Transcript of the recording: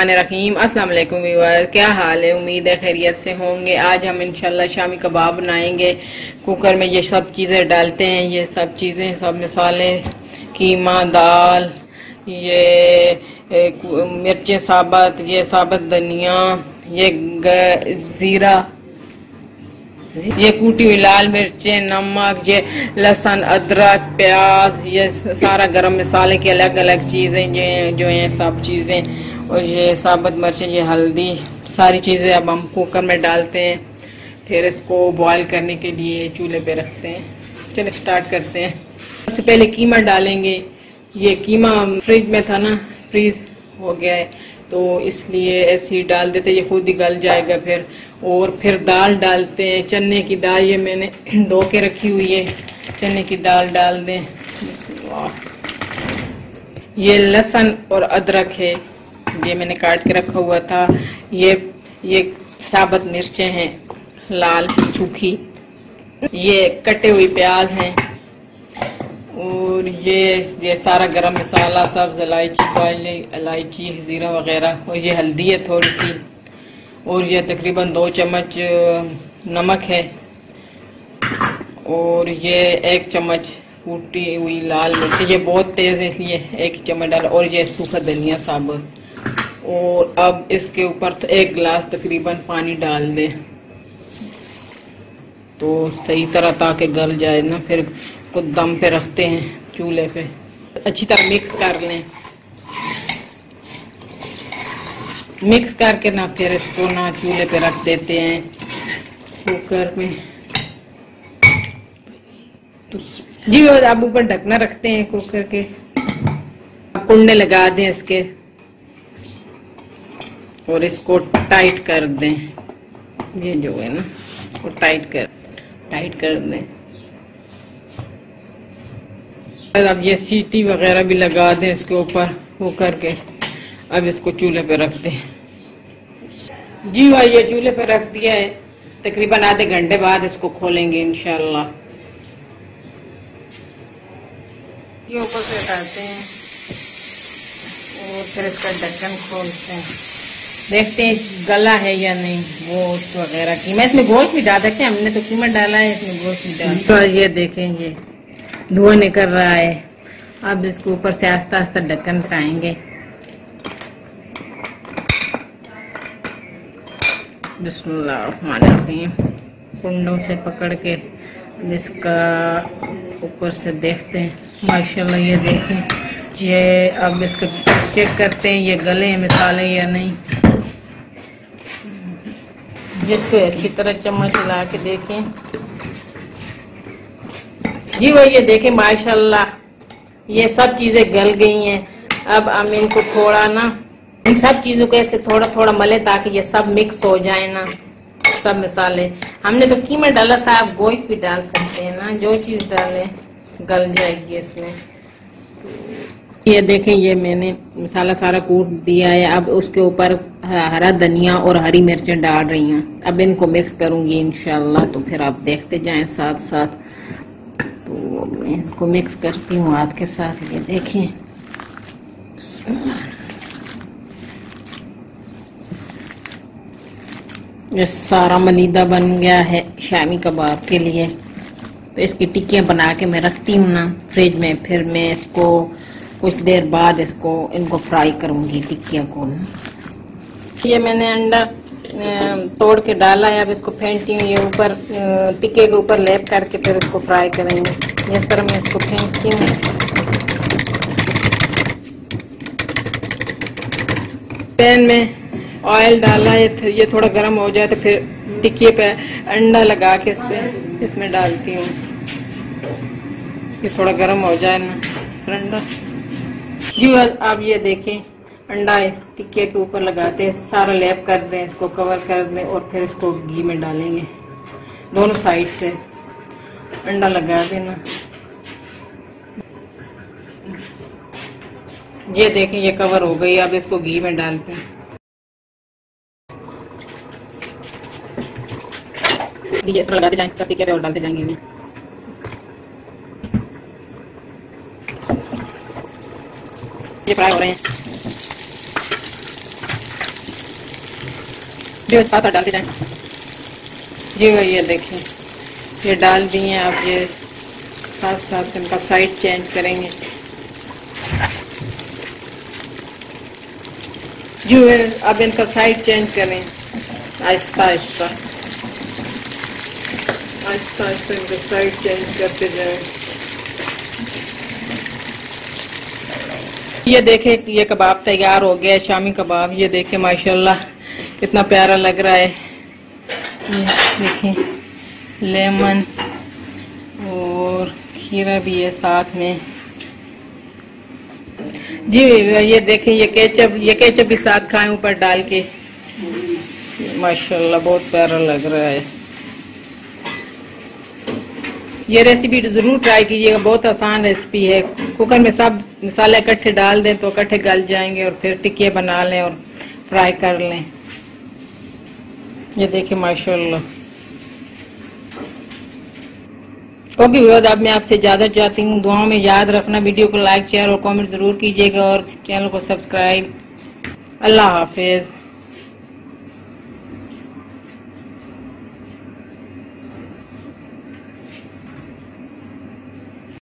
रहीम अस्सलाम वालेकुम व्यूअर क्या हाल है? उम्मीद है खैरियत से होंगे। आज हम इंशाल्लाह शामी कबाब बनाएँगे। कुकर में ये सब चीज़ें डालते हैं। ये सब चीज़ें सब मसाले, कीमा, दाल, ये मिर्चें साबत, ये साबत धनिया, ये ज़ीरा, ये कूटी हुई लाल मिर्चें, नमक, ये लहसुन, अदरक, प्याज, ये सारा गरम मसाले की अलग अलग चीज़ें जो जो हैं सब चीज़ें। और ये साबुत मिर्च, ये हल्दी, सारी चीज़ें अब हम कुकर में डालते हैं। फिर इसको बॉयल करने के लिए चूल्हे पे रखते हैं। चलिए स्टार्ट करते हैं। सबसे पहले कीमा डालेंगे। ये कीमा फ्रिज में था ना फ्रीज हो गया है। तो इसलिए ऐसे ही डाल देते ये खुद ही गल जाएगा फिर। और फिर दाल डालते हैं। चने की दाल ये मैंने धो के रखी हुई है। चने की दाल डाल दें। ये लहसुन और अदरक है। ये मैंने काट के रखा हुआ था। ये ये साबत मिर्चें हैं, लाल, सूखी। ये कटे हुई प्याज हैं। और ये ये सारा गरम मसाला सब इलायची इलायची, ज़ीरा वगैरह। और ये हल्दी है थोड़ी सी और ये तकरीबन दो चम्मच नमक है। और ये एक चम्मच कूटी हुई लाल मिर्च। ये बहुत तेज़ है इसलिए एक चम्मच डाल। और ये सूखा धनिया साबुत। और अब इसके ऊपर तो एक गिलास तकरीबन पानी डाल दें। तो सही तरह ताकि गल जाए ना, फिर को दम पे रखते हैं चूल्हे पे। अच्छी तरह मिक्स कर लें। मिक्स करके ना फिर इसको ना चूल्हे पे रख देते हैं कुकर में। तो जी, और अब ऊपर ढकना रखते हैं कुकर के। कुंडे लगा दें इसके। और इसको टाइट कर दें। ये जो है ना, वो टाइट कर टाइट कर दें। अब ये सीटी वगैरह भी लगा दें इसके ऊपर, वो करके। अब इसको चूल्हे पे रख दें। जी भाई, ये चूल्हे पे रख दिया है। तकरीबन आधे घंटे बाद इसको खोलेंगे इनशाला ये ऊपर से हटाते हैं और फिर इसका ढक्कन खोलते हैं। देखते हैं गला है या नहीं, गोश्त वगैरह की। मैं इसमें गोश्त भी डाल सकते हैं, हमने तो कीमत डाला है, इसमें गोश्त भी डाल तो ये देखें, ये धुआँ निकल रहा है। अब इसको ऊपर से आस्ता आस्ता ढक्कन बिस्मिल्लाहिर्रहमानिर्रहीम। कुंडों से पकड़ के इसका ऊपर से देखते हैं। माशाल्लाह, ये देखें, ये अब इसको चेक करते हैं, ये गले मिसाले या नहीं। जिसको अच्छी तरह चम्मच ला के देखें। जी वही ये देखें, माशाल्लाह, ये सब चीज़ें गल गई हैं। अब हम इनको थोड़ा ना, इन सब चीज़ों को ऐसे थोड़ा थोड़ा मले ताकि ये सब मिक्स हो जाए ना, सब मसाले। हमने तो कीमा डाला था, आप गोश्त भी डाल सकते हैं ना, जो चीज़ डाले, गल जाएगी इसमें। ये देखें, ये मैंने मसाला सारा कूट दिया है। अब उसके ऊपर हरा धनिया और हरी मिर्चें डाल रही हूँ। अब इनको मिक्स करूँगी इनशाला तो फिर आप देखते जाएँ साथ साथ तो मैं इनको मिक्स करती हूँ हाथ के साथ, ये देखें। ये सारा मलीदा बन गया है शामी कबाब के लिए। तो इसकी टिक्कियाँ बना के मैं रखती हूँ ना फ्रिज में, फिर मैं इसको कुछ देर बाद इसको, इनको फ्राई करूँगी टिक्कियाँ को। ये मैंने अंडा तोड़ के डाला है। अब इसको फेंटती हूँ ये ऊपर टिक्के के ऊपर लेप करके फिर इसको फ्राई करेंगे। इस तरह मैं इसको फेंटती हूँ। पैन में ऑयल डाला है ये थोड़ा गर्म हो जाए तो फिर टिक्की पे अंडा लगा के इस पे, इसमें डालती हूँ। ये थोड़ा गर्म हो जाए ना अंडा। जी आप ये देखें। अंडा इस टिक्के के ऊपर लगाते हैं, सारा लेप कर दें, इसको कवर कर दें और फिर इसको घी में डालेंगे। दोनों साइड से अंडा लगा देना। ये देखें, ये कवर हो गई, अब इसको घी में डालते हैं। लगाते जाएँगे और डालते जाएँगे। ये फ्राई हो रहे हैं। जो साथ साथ डालते जाए। जी भाई, ये देखिए ये डाल दिए आप ये साथ साथ इनका साइड चेंज करेंगे। जो है अब इनका साइड चेंज करें। आहिस्ता आहिस्ता आहिस्ता आहिस्ता इनका साइड चेंज करते जाए। ये देखे ये कबाब तैयार हो गया शामी कबाब। ये देखे, माशाल्लाह। कितना प्यारा लग रहा है। ये देखें लेमन और खीरा भी है साथ में। जी, ये देखें ये केचप ये केचप भी साथ खाएँ ऊपर डाल के। माशाल्लाह, बहुत प्यारा लग रहा है। ये रेसिपी ज़रूर ट्राई कीजिएगा, बहुत आसान रेसिपी है। कुकर में सब मसाले इकट्ठे डाल दें तो इकट्ठे गल जाएँगे और फिर टिक्के बना लें और फ्राई कर लें। ये देखिए, माशाल्लाह। ओके विवाद अब मैं आपसे इजाज़त चाहती हूँ। दुआओं में याद रखना, वीडियो को लाइक, शेयर और कमेंट ज़रूर कीजिएगा और चैनल को सब्सक्राइब। अल्लाह हाफिज़।